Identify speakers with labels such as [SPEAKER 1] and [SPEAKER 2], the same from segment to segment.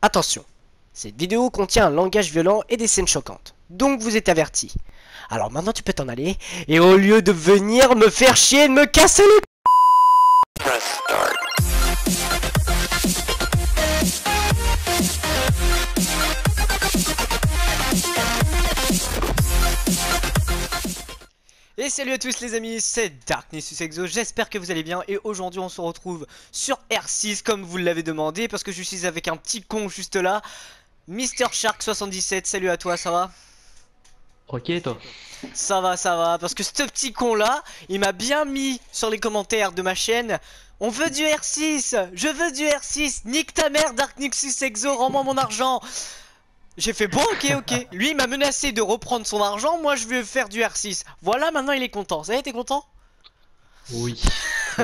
[SPEAKER 1] Attention, cette vidéo contient un langage violent et des scènes choquantes, donc vous êtes avertis. Alors maintenant tu peux t'en aller, et au lieu de venir me faire chier et me casser les... salut à tous les amis, c'est Darkness Exo, j'espère que vous allez bien et aujourd'hui on se retrouve sur R6 comme vous l'avez demandé parce que je suis avec un petit con juste là Mister Shark 77, salut à toi, ça va?
[SPEAKER 2] Ok toi?
[SPEAKER 1] Ça va, ça va, parce que ce petit con là, il m'a bien mis sur les commentaires de ma chaîne On veut du R6, je veux du R6, nique ta mère Dark Nexus Exo, rends-moi mon argent j'ai fait bon ok ok. Lui il m'a menacé de reprendre son argent Moi je veux faire du R6 Voilà maintenant il est content. Ça y est t'es content?
[SPEAKER 2] Oui.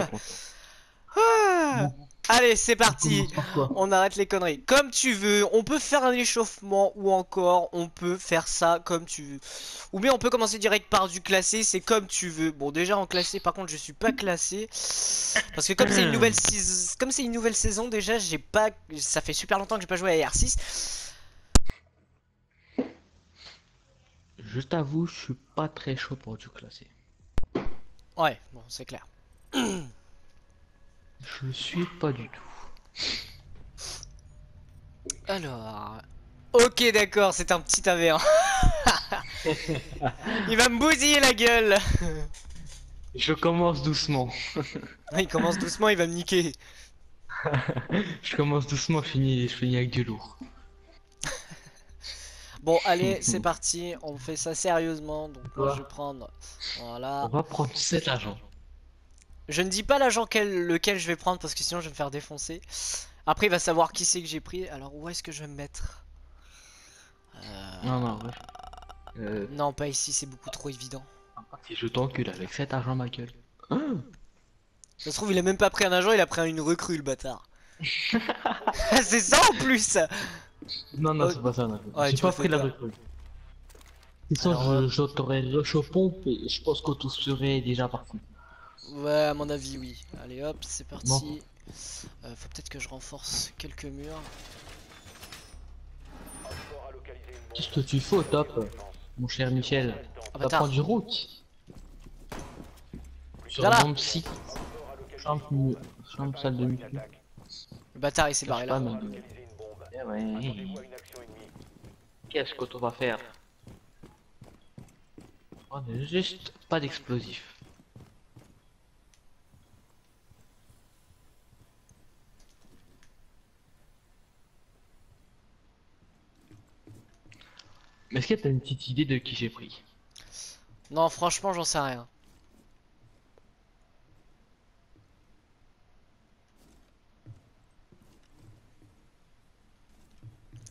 [SPEAKER 1] Ah. Allez c'est parti. On arrête les conneries. Comme tu veux. On peut faire un échauffement Ou encore on peut faire ça comme tu veux. Ou bien on peut commencer direct par du classé C'est comme tu veux. Bon déjà en classé par contre je suis pas classé. Parce que comme c'est une nouvelle saison Comme c'est une nouvelle saison déjà j'ai pas Ça fait super longtemps que j'ai pas joué à R6
[SPEAKER 2] Je t'avoue, je suis pas très chaud pour du classé.
[SPEAKER 1] Ouais, bon, c'est clair.
[SPEAKER 2] je suis pas du tout.
[SPEAKER 1] Alors... Ok, d'accord, c'est un petit AV1. il va me bousiller la gueule.
[SPEAKER 2] je commence doucement.
[SPEAKER 1] il commence doucement, il va me niquer.
[SPEAKER 2] je commence doucement, je finis, je finis avec du lourd.
[SPEAKER 1] Bon, allez, c'est parti. On fait ça sérieusement. Donc, moi, je vais prendre. Voilà.
[SPEAKER 2] On va prendre cet agent.
[SPEAKER 1] Je ne dis pas l'agent lequel je vais prendre parce que sinon je vais me faire défoncer. Après, il va savoir qui c'est que j'ai pris. Alors, où est-ce que je vais me mettre?
[SPEAKER 2] Euh... Non, non, ouais.
[SPEAKER 1] euh... Non, pas ici, c'est beaucoup trop évident.
[SPEAKER 2] Si je t'encule avec cet agent, ma gueule.
[SPEAKER 1] Ça se trouve, il a même pas pris un agent, il a pris une recrue, le bâtard. c'est ça en plus
[SPEAKER 2] non, non, c'est pas ça. Ouais, J'ai pas pris la recrue. Sinon, Alors, je, t'aurais rush au pompe et je pense tout serait déjà parti.
[SPEAKER 1] Ouais, à mon avis, oui. Allez hop, c'est parti. Euh, faut peut-être que je renforce quelques murs.
[SPEAKER 2] Qu'est-ce que tu fais au top, mon cher Michel? Ah, bah, prendre du route? Sur un site. Chambre, chambre salle de muscu.
[SPEAKER 1] Le bâtard il s'est barré là.
[SPEAKER 2] Qu'est-ce que tu va faire On est juste pas d'explosifs. Mais est-ce que t'as une petite idée de qui j'ai pris?
[SPEAKER 1] Non, franchement, j'en sais rien.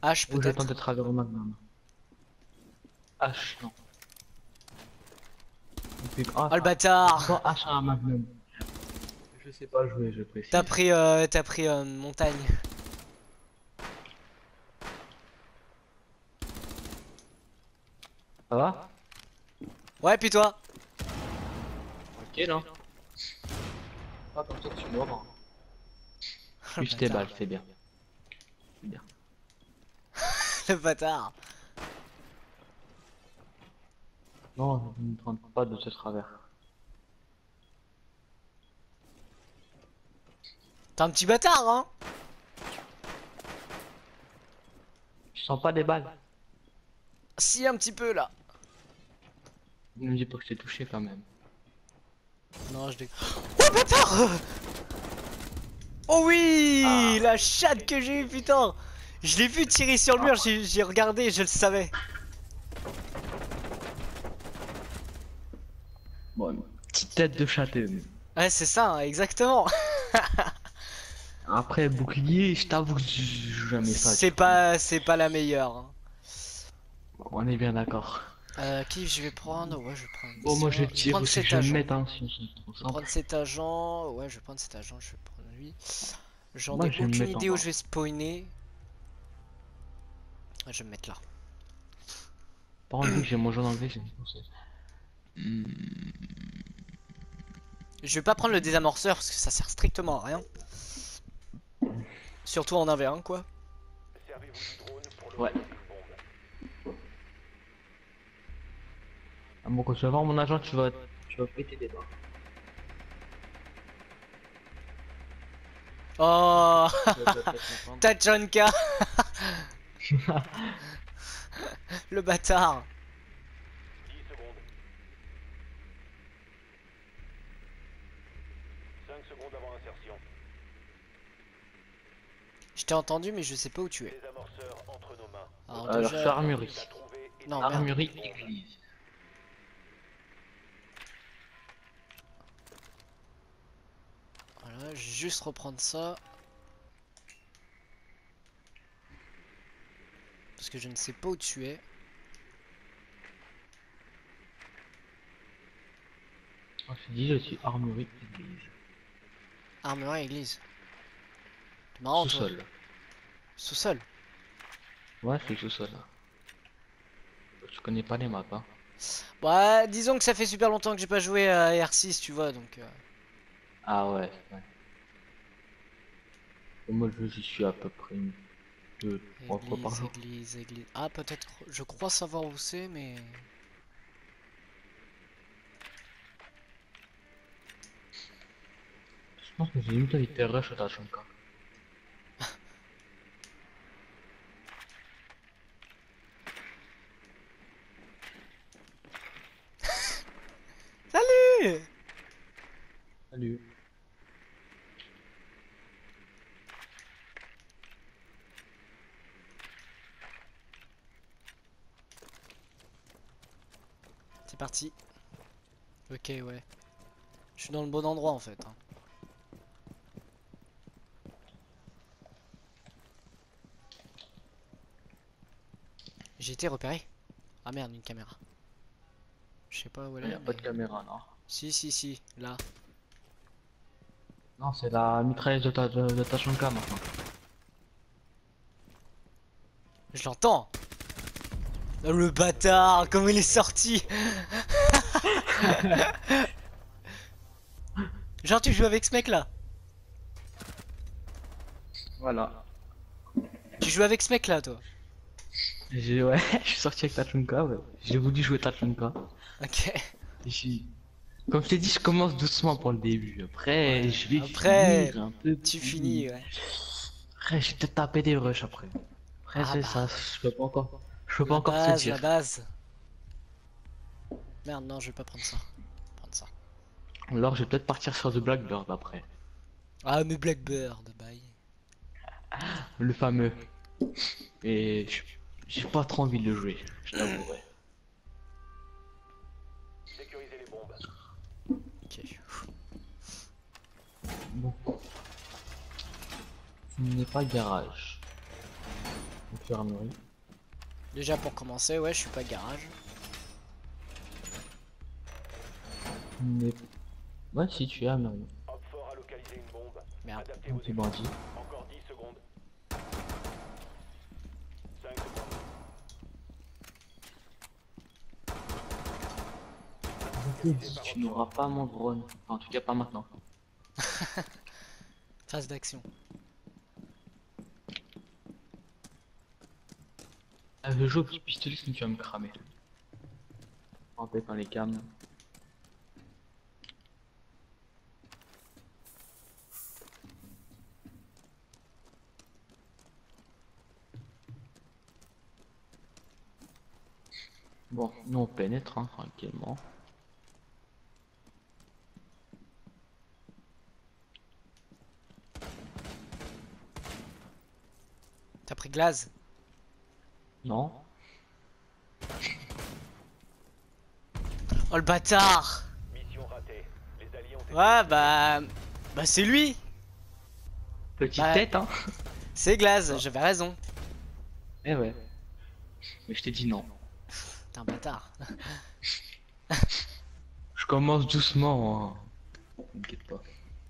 [SPEAKER 1] H peut-être.
[SPEAKER 2] J'attends de travers au magnum. H, non.
[SPEAKER 1] oh le bâtard
[SPEAKER 2] H à un magnum. Je sais pas jouer, je précise.
[SPEAKER 1] T'as pris, euh, t'as pris euh, montagne.
[SPEAKER 2] Ça va?
[SPEAKER 1] Ouais, puis toi?
[SPEAKER 2] Ok, non. Ah, comme toi, tu meurs. Juste tes balles, c'est bien. C'est bien.
[SPEAKER 1] le bâtard.
[SPEAKER 2] Non, je ne prends pas de ce travers.
[SPEAKER 1] T'es un petit bâtard, hein
[SPEAKER 2] Je sens pas des balles.
[SPEAKER 1] Si, un petit peu, là.
[SPEAKER 2] Ne me dis pas que je t'ai touché, quand même.
[SPEAKER 1] Non, je dé... Oh, bâtard Oh oui ah. La chatte que j'ai eu, putain je l'ai vu tirer sur le mur, j'ai regardé, je le savais.
[SPEAKER 2] Bon, petite tête de château.
[SPEAKER 1] Ouais, c'est ça, hein, exactement.
[SPEAKER 2] Après, bouclier, je t'avoue que je joue jamais ça.
[SPEAKER 1] C'est pas, c'est pas la meilleure. Hein.
[SPEAKER 2] on est bien d'accord.
[SPEAKER 1] Euh, qui je vais prendre? Ouais, je vais prendre.
[SPEAKER 2] Bon, moi je vais tirer
[SPEAKER 1] prendre
[SPEAKER 2] cet agent. Mettre, hein,
[SPEAKER 1] je vais prendre cet agent. Ouais, je vais prendre cet agent, je vais prendre lui. J'en ai aucune idée où je vais spawner. Je vais me mettre là.
[SPEAKER 2] Par contre, j'ai mon jaune anglais, j'ai
[SPEAKER 1] Je vais pas prendre le désamorceur parce que ça sert strictement à rien. Surtout en 1v1 quoi.
[SPEAKER 2] Ouais. Ah bon, quand tu vas voir mon agent, tu vas, tu vas péter des barres.
[SPEAKER 1] Oh Tachanka Le bâtard
[SPEAKER 3] 10 secondes. 5 secondes avant insertion.
[SPEAKER 1] Je t'ai entendu mais je sais pas où tu es. Alors,
[SPEAKER 2] Alors,
[SPEAKER 1] déjà-
[SPEAKER 2] armurerie.
[SPEAKER 1] Non.
[SPEAKER 2] Armurerie, église.
[SPEAKER 1] Voilà, je vais juste reprendre ça. Parce que je ne sais pas où tu es.
[SPEAKER 2] On se dit, je suis armurerie, église.
[SPEAKER 1] Armerie église. C'est marrant.
[SPEAKER 2] Sous-sol.
[SPEAKER 1] Sous-sol.
[SPEAKER 2] Ouais, c'est sous-sol. Je connais pas les maps, hein.
[SPEAKER 1] Ouais, disons que ça fait super longtemps que j'ai pas joué à R6, tu vois, donc... euh,
[SPEAKER 2] Ah ouais, ouais. Moi, je- suis à peu près une, deux, trois fois par
[SPEAKER 1] Église,
[SPEAKER 2] jour.
[SPEAKER 1] église, église. Ah, peut-être... Je crois savoir où c'est, mais...
[SPEAKER 2] Je pense que été rush à Tachanka.
[SPEAKER 1] Salut
[SPEAKER 2] Salut.
[SPEAKER 1] C'est parti. Ok, ouais. Je suis dans le bon endroit, en fait. hein. J'ai été repéré. Ah merde, une caméra. Je sais pas où elle
[SPEAKER 2] Il
[SPEAKER 1] est.
[SPEAKER 2] y a pas de caméra, non.
[SPEAKER 1] Si, si, si, là.
[SPEAKER 2] Non, c'est la mitrailleuse de, ta, de, maintenant.
[SPEAKER 1] Je l'entends Le bâtard Comment il est sorti? Genre tu joues avec ce mec là
[SPEAKER 2] Voilà.
[SPEAKER 1] Tu joues avec ce mec là toi
[SPEAKER 2] J'ai, ouais, je suis sorti avec Tachanka, ouais. J'ai voulu jouer Tachanka.
[SPEAKER 1] Ok.
[SPEAKER 2] Et Comme je t'ai dit, je commence doucement pour le début. Après, je vais
[SPEAKER 1] Après,
[SPEAKER 2] finir un peu.
[SPEAKER 1] Tu
[SPEAKER 2] plus.
[SPEAKER 1] finis ouais.
[SPEAKER 2] Après, je vais peut-être taper des rushs après. Après,
[SPEAKER 1] Ah
[SPEAKER 2] c'est
[SPEAKER 1] bah.
[SPEAKER 2] ça, je peux pas encore. Je peux pas encore te
[SPEAKER 1] base, la
[SPEAKER 2] dire.
[SPEAKER 1] base. Merde non je vais pas prendre ça. Prendre ça.
[SPEAKER 2] Alors, je vais peut-être partir sur The Blackbird après.
[SPEAKER 1] Ah mais Blackbird, bye.
[SPEAKER 2] Le fameux. Et je- j'ai pas trop envie de le jouer, je t'avouerai.
[SPEAKER 3] Sécuriser les bombes.
[SPEAKER 1] Ok.
[SPEAKER 2] Bon. Ce n'est pas garage.
[SPEAKER 1] Déjà pour commencer, ouais je suis pas garage.
[SPEAKER 2] N'est- Ouais, si tu
[SPEAKER 3] localiser une bombe.
[SPEAKER 1] Merde.
[SPEAKER 2] Donc, c'est bandit.
[SPEAKER 3] Encore 10 secondes. 5 secondes.
[SPEAKER 2] Tu n'auras pas mon drone. Enfin, en tout cas, pas maintenant.
[SPEAKER 1] Phase d'action.
[SPEAKER 2] Ah, je joue au petit pistolet, sinon tu vas me cramer. En pétant les cams. Bon, nous on pénètre hein, tranquillement.
[SPEAKER 1] T'as pris glace?
[SPEAKER 2] Non
[SPEAKER 1] Oh le bâtard
[SPEAKER 3] Mission ratée. Les alliés ont été
[SPEAKER 1] Ouais bah... Bah c'est lui
[SPEAKER 2] Petite
[SPEAKER 1] Bah,
[SPEAKER 2] tête hein
[SPEAKER 1] C'est Glaze, j'avais raison.
[SPEAKER 2] Eh ouais. Mais je t'ai dit non.
[SPEAKER 1] T'es un bâtard.
[SPEAKER 2] Je commence doucement. Hein. T'inquiète pas.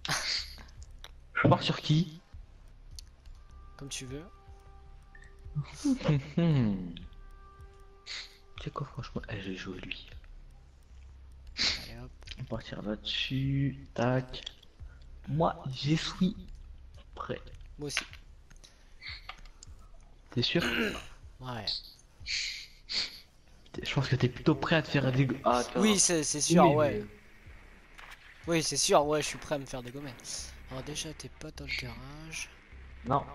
[SPEAKER 2] Je pars sur qui?
[SPEAKER 1] Comme tu veux.
[SPEAKER 2] C'est quoi franchement Eh, j'ai joué lui.
[SPEAKER 1] Allez hop.
[SPEAKER 2] On va partir là-dessus. Tac. Moi, j'y suis prêt.
[SPEAKER 1] Moi aussi.
[SPEAKER 2] T'es sûr?
[SPEAKER 1] Ouais.
[SPEAKER 2] Je pense que t'es plutôt prêt à te faire des... Ah,
[SPEAKER 1] Oui, c'est c'est sûr,
[SPEAKER 2] Oui,
[SPEAKER 1] ouais.
[SPEAKER 2] mais-
[SPEAKER 1] Oui, c'est sûr, ouais, je suis prêt à me faire dégommer. Alors déjà, t'es pas dans le garage.
[SPEAKER 2] Non.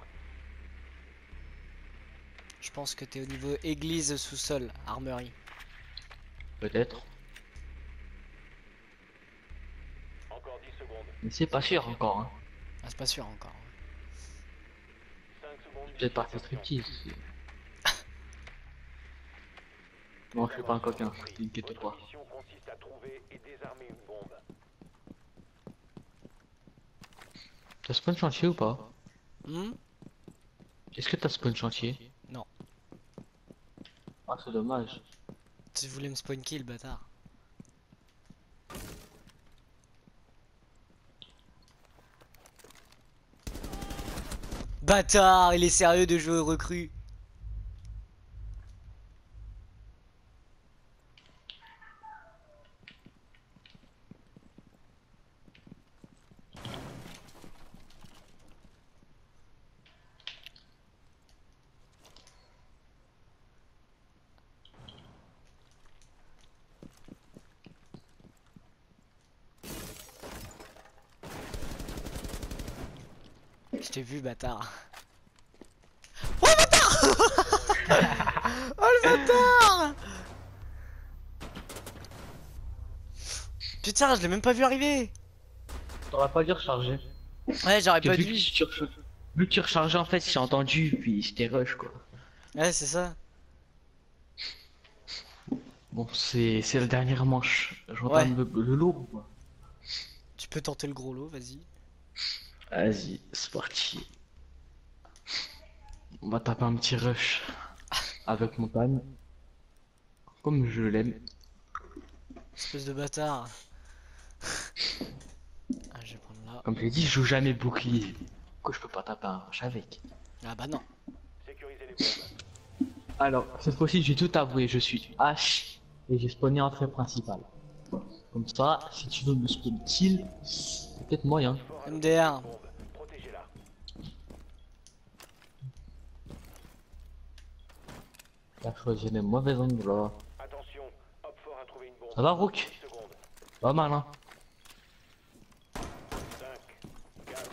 [SPEAKER 1] Je pense que t'es au niveau église sous-sol, armerie.
[SPEAKER 2] Peut-être.
[SPEAKER 3] Encore 10 secondes.
[SPEAKER 2] Mais c'est pas sûr encore. Hein.
[SPEAKER 1] Ah, c'est pas sûr encore.
[SPEAKER 3] 5 secondes.
[SPEAKER 2] Peut-être pas fait striptease. Non, je suis pas un coquin, t'inquiète
[SPEAKER 3] Votre
[SPEAKER 2] pas.
[SPEAKER 3] mission consiste à trouver et désarmer une bombe.
[SPEAKER 2] T'as spawn chantier ou pas
[SPEAKER 1] Hmm
[SPEAKER 2] Est-ce que t'as spawn chantier
[SPEAKER 1] Non.
[SPEAKER 2] Ah, c'est dommage.
[SPEAKER 1] Tu voulais me spawn kill, bâtard. Bâtard, il est sérieux de jouer au recrue. T'ai vu, bâtard. Oh, bâtard Oh, le bâtard Putain, je l'ai même pas vu arriver
[SPEAKER 2] T'aurais pas dû recharger.
[SPEAKER 1] Ouais, j'aurais pas dû.
[SPEAKER 2] vu que tu rechargeais en fait, j'ai entendu, puis j'étais rush quoi.
[SPEAKER 1] Ouais, c'est ça.
[SPEAKER 2] Bon, c'est c'est la dernière manche. Je vois
[SPEAKER 1] Ouais.
[SPEAKER 2] pas le, le lourd ou quoi
[SPEAKER 1] Tu peux tenter le gros lot, vas-y.
[SPEAKER 2] Vas-y, c'est parti. On va taper un petit rush avec montagne. Comme je l'aime.
[SPEAKER 1] Espèce de bâtard. Ah, je vais prendre là.
[SPEAKER 2] Comme je l'ai dit, je joue jamais bouclier. Pourquoi je peux pas taper un rush avec?
[SPEAKER 1] Ah bah non.
[SPEAKER 3] Sécurisez les bombes.
[SPEAKER 2] Alors, cette fois-ci, j'ai tout avoué. Je suis H et j'ai spawné entrée principale. Comme ça, si tu veux me spawn kill, c'est peut-être moyen.
[SPEAKER 1] MDR.
[SPEAKER 2] T'as choisi les mauvais endroits.
[SPEAKER 3] Attention, Hop fort a trouvé une bombe.
[SPEAKER 2] Ça va, Rook
[SPEAKER 3] 10 secondes.
[SPEAKER 2] Pas mal, hein
[SPEAKER 3] 5, 4,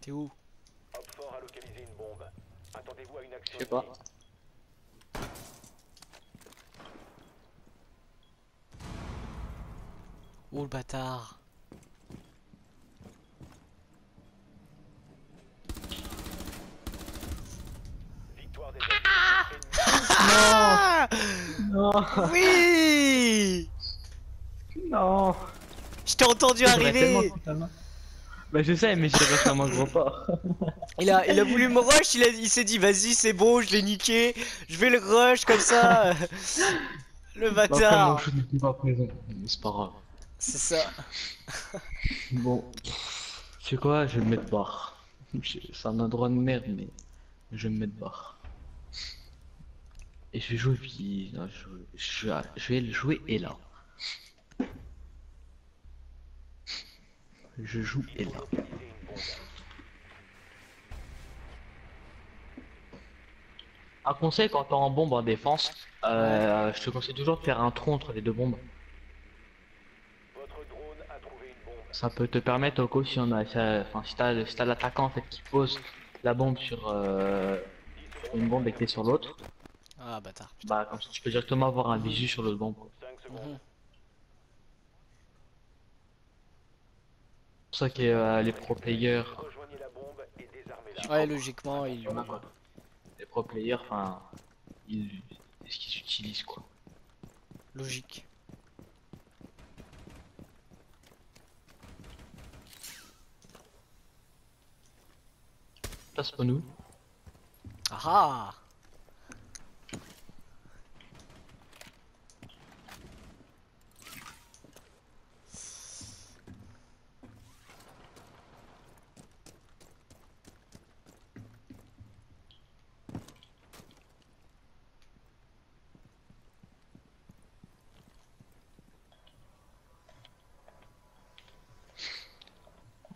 [SPEAKER 1] T'es où?
[SPEAKER 3] Hop fort a localisé une bombe. Attendez-vous à une action.
[SPEAKER 2] Je sais pas.
[SPEAKER 1] Oh le bâtard.
[SPEAKER 3] Victoire des
[SPEAKER 1] Ah
[SPEAKER 2] Non
[SPEAKER 1] Oui
[SPEAKER 2] Non
[SPEAKER 1] Je t'ai entendu arriver
[SPEAKER 2] Bah je sais, mais j'ai rush à mon gros pas.
[SPEAKER 1] il a, il a voulu me rush, il, a- il s'est dit vas-y c'est bon, je l'ai niqué, je vais le rush comme ça. le
[SPEAKER 2] mon
[SPEAKER 1] bâtard.
[SPEAKER 2] shoot n'était pas présent. Mais c'est pas grave.
[SPEAKER 1] C'est ça.
[SPEAKER 2] Bon. Tu sais quoi, je vais me mettre barre. C'est un endroit de merde, mais je vais me mettre barre. Et je vais jouer puis... non, je, je, je vais le jouer et là. Je joue et là. Un conseil quand t'es en bombe en défense, euh, je te conseille toujours de faire un trou entre les deux bombes.
[SPEAKER 3] Votre drone a trouvé une bombe.
[SPEAKER 2] Ça peut te permettre au coup si on a, ça- enfin si t'as, si l'attaquant en fait qui pose la bombe sur euh, une bombe et que t'es sur l'autre,
[SPEAKER 1] Ah bâtard.
[SPEAKER 2] bah comme ça tu peux directement avoir un visu sur l'autre bombe.
[SPEAKER 3] 5 secondes.
[SPEAKER 1] Mhm.
[SPEAKER 2] C'est pour ça que euh, les pro players.
[SPEAKER 1] Ouais logiquement il...
[SPEAKER 2] il y en a, quoi. les pro players, enfin, ils, c'est ce qu'ils utilisent quoi.
[SPEAKER 1] Logique.
[SPEAKER 2] Place pas nous.
[SPEAKER 1] Ah ah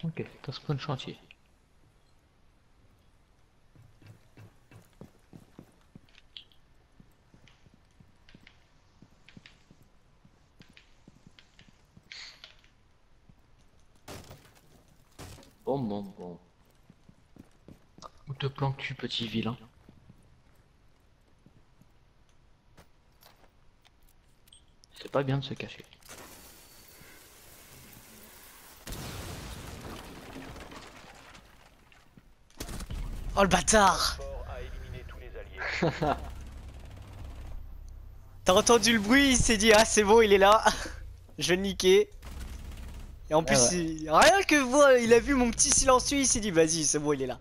[SPEAKER 2] Ok, t'as spawn chantier. Bon, bon, bon. Où te planques-tu, petit vilain? C'est pas bien de se cacher.
[SPEAKER 1] Oh le bâtard. T'as entendu le bruit, il s'est dit ah c'est bon il est là, je vais le niquer. Et en plus
[SPEAKER 2] Ah ouais.
[SPEAKER 1] il- rien que voir, il a vu mon petit silencieux, il s'est dit vas-y c'est bon il est là.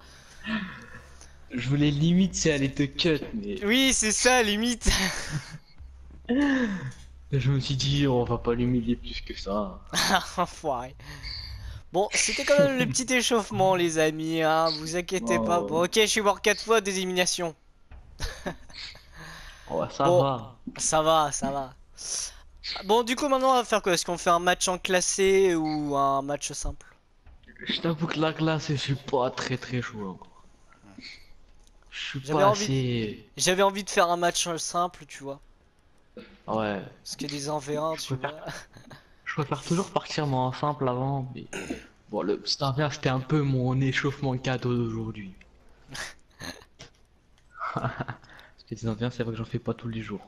[SPEAKER 2] Je voulais limite si elle te cut, mais
[SPEAKER 1] Oui c'est ça limite.
[SPEAKER 2] je me suis dit on va pas l'humilier plus que ça.
[SPEAKER 1] Enfoiré. Bon c'était quand même le petit échauffement les amis, hein, vous inquiétez
[SPEAKER 2] Oh.
[SPEAKER 1] pas. Bon ok je suis mort 4 fois des éliminations.
[SPEAKER 2] Oh, ça
[SPEAKER 1] Bon.
[SPEAKER 2] va.
[SPEAKER 1] Ça va, ça va. Bon du coup maintenant on va faire quoi? Est-ce qu'on fait un match en classé ou un match simple?
[SPEAKER 2] Je t'avoue que la classe, je suis pas très très chaud encore. Je suis pas
[SPEAKER 1] envie-
[SPEAKER 2] assez.
[SPEAKER 1] J'avais envie de faire un match simple tu vois.
[SPEAKER 2] Ouais.
[SPEAKER 1] Parce a des 1 v1
[SPEAKER 2] Je
[SPEAKER 1] tu
[SPEAKER 2] préfère-
[SPEAKER 1] vois.
[SPEAKER 2] Je préfère toujours partir moi en simple avant, mais bon, le Star Wars, c'était un peu mon échauffement cadeau d'aujourd'hui. Parce que les Indiens, c'est vrai que j'en fais pas tous les jours.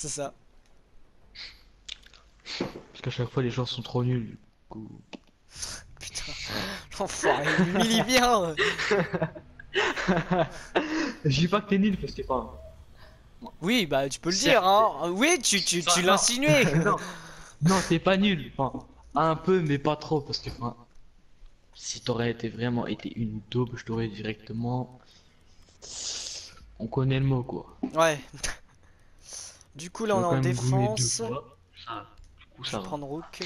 [SPEAKER 1] C'est ça.
[SPEAKER 2] Parce qu'à chaque fois, les gens sont trop nuls. du coup.
[SPEAKER 1] Putain. L'enfoiré, il m'humilie bien.
[SPEAKER 2] Je dis pas que t'es nul parce que pas.
[SPEAKER 1] Oui, bah tu peux le dire, hein. Oui, tu, tu, tu l'insinuais.
[SPEAKER 2] non, non, t'es pas nul. Enfin, un peu, mais pas trop parce que enfin, si t'aurais été vraiment été une daube, je t'aurais directement. On connaît le mot quoi.
[SPEAKER 1] Ouais. Du coup là on est en défense.
[SPEAKER 2] Ça, du coup,
[SPEAKER 1] Je
[SPEAKER 2] ça
[SPEAKER 1] vais
[SPEAKER 2] va.
[SPEAKER 1] prendre Rook.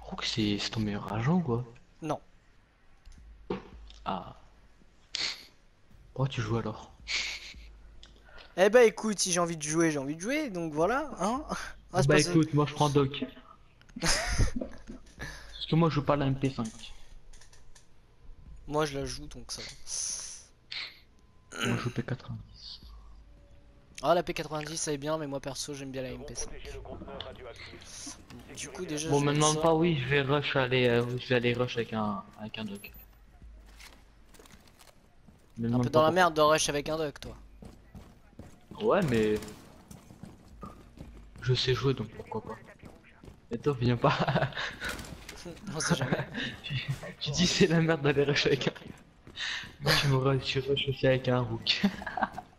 [SPEAKER 2] Rook, c'est ton meilleur agent quoi.
[SPEAKER 1] Non.
[SPEAKER 2] Ah. Pourquoi tu joues alors?
[SPEAKER 1] Eh bah écoute, si j'ai envie de jouer, j'ai envie de jouer, donc voilà, hein. Se
[SPEAKER 2] Bah écoute, moi je prends Doc. Parce que moi je joue pas la MP5.
[SPEAKER 1] Moi je la joue donc ça va.
[SPEAKER 2] Moi je joue P90.
[SPEAKER 1] Ah la P90 ça est bien, mais moi perso j'aime bien la MP5.
[SPEAKER 3] Protéger le conteneur radioactif.
[SPEAKER 1] Du coup déjà
[SPEAKER 2] Bon,
[SPEAKER 1] je
[SPEAKER 2] me demande
[SPEAKER 1] ça.
[SPEAKER 2] pas, oui, je vais rush aller, euh, je vais aller rush avec un, avec un Doc.
[SPEAKER 1] Un peu dans la merde de rush avec un duck toi.
[SPEAKER 2] Ouais, mais. Je sais jouer donc pourquoi pas. Et toi, viens pas.
[SPEAKER 1] On sait jamais.
[SPEAKER 2] tu dis c'est la merde d'aller rush avec un. Moi, tu me rush, tu rush aussi avec un Rook.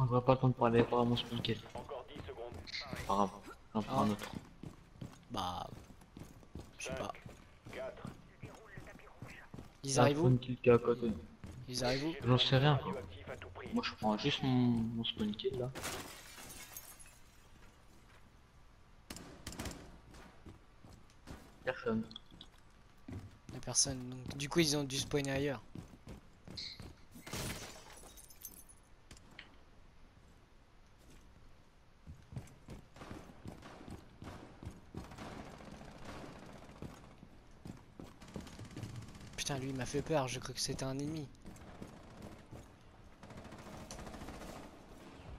[SPEAKER 2] Moi, j'aurais pas temps de parler par mon spawn kill.
[SPEAKER 3] Encore 10 secondes.
[SPEAKER 2] C'est pas grave, j'en prends
[SPEAKER 1] Ah.
[SPEAKER 2] un autre.
[SPEAKER 1] Bah. Je sais pas.
[SPEAKER 3] 4.
[SPEAKER 1] Ils arrivent où. Ils arrivent où
[SPEAKER 2] J'en sais rien. quoi. Moi, je prends juste mon, mon spawn kill là. Personne.
[SPEAKER 1] Personne. Donc, du coup ils ont dû spawner ailleurs. M'a fait peur, je cru que c'était un ennemi.